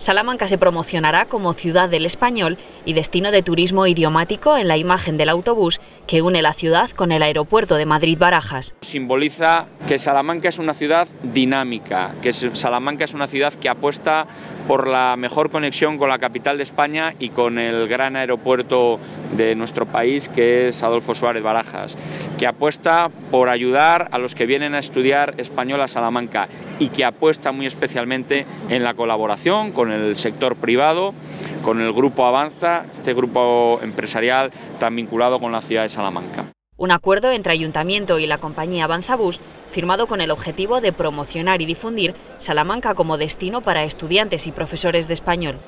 Salamanca se promocionará como ciudad del español y destino de turismo idiomático en la imagen del autobús que une la ciudad con el aeropuerto de Madrid-Barajas. Simboliza que Salamanca es una ciudad dinámica, que Salamanca es una ciudad que apuesta por la mejor conexión con la capital de España y con el gran aeropuerto de nuestro país que es Adolfo Suárez Barajas, que apuesta por ayudar a los que vienen a estudiar español a Salamanca y que apuesta muy especialmente en la colaboración con el sector privado, con el grupo Avanza, este grupo empresarial tan vinculado con la ciudad de Salamanca. Un acuerdo entre Ayuntamiento y la compañía Avanzabus, firmado con el objetivo de promocionar y difundir Salamanca como destino para estudiantes y profesores de español.